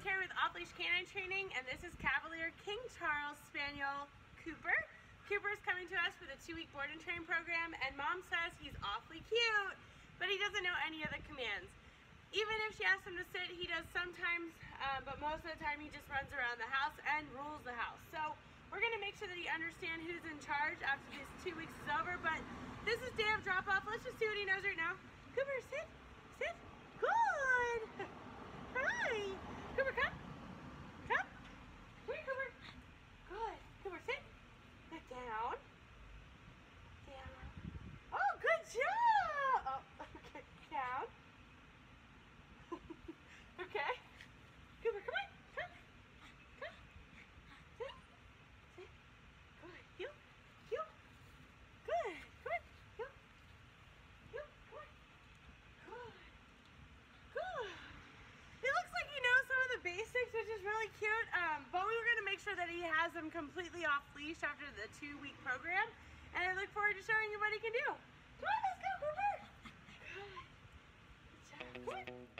Morgan with Off Leash Canine Training, and this is Cavalier King Charles Spaniel Cooper. Cooper is coming to us for the two-week board and train program, and Mom says he's awfully cute, but he doesn't know any of the commands. Even if she asks him to sit, he does sometimes, uh, but most of the time he just runs around the house and rules the house. So we're gonna make sure that he understands who's in charge after this two weeks is over, but this is day of drop off. Let's just see what he knows right now. Cooper, sit, sit, good. Hi. Cooper, come. Come. Come here, Cooper. Good. Cooper, sit. Sit down. Down. Oh, good job. Oh, okay. Down. okay. Cooper, come on. Come. Come. Sit. Sit. Good. You. You. Good. Good. You. You. Come on. Good. Good. It looks like he knows some of the basics, which is really cute. Um, but we were going to make sure that he has them completely off leash after the two week program. And I look forward to showing you what he can do. Come on, let's go, Cooper. Good. Job.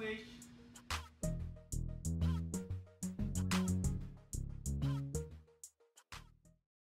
You off leash.